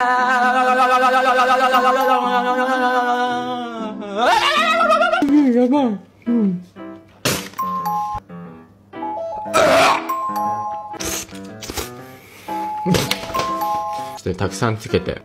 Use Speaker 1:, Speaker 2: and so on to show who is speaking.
Speaker 1: やばい。うん。たくさんつけて。